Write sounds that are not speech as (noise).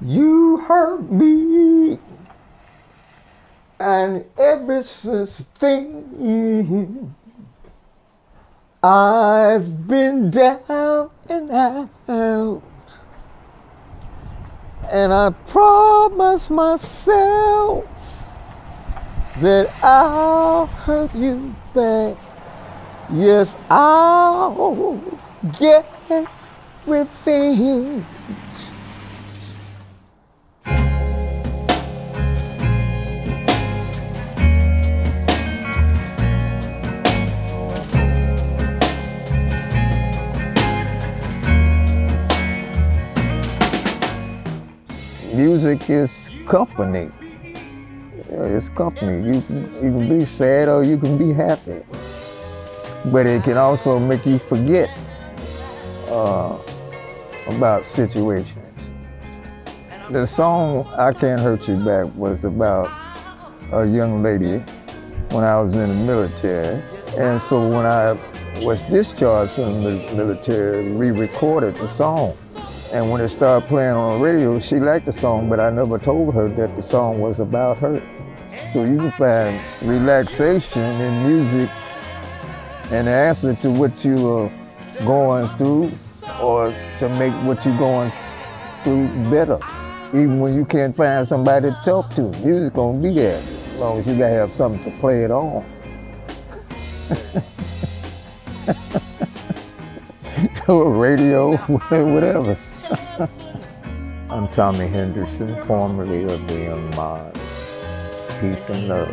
You hurt me. And ever since then, I've been down and out. And I promised myself that I'll hurt you back. Yes, I'll get revenge. Music is company. Yeah, It's company. You can, you can be sad or you can be happy. But it can also make you forget uh, about situations. The song I Can't Hurt You Back was about a young lady when I was in the military. And so when I was discharged from the military, we recorded the song. And when it started playing on the radio, she liked the song, but I never told her that the song was about her. So you can find relaxation in music and answer to what you are going through or to make what you're going through better. Even when you can't find somebody to talk to, music gonna be there as long as you gotta have something to play it on. (laughs) (laughs) Radio, (laughs) whatever. (laughs) I'm Tommy Henderson, formerly of the Young Mods. Peace and love.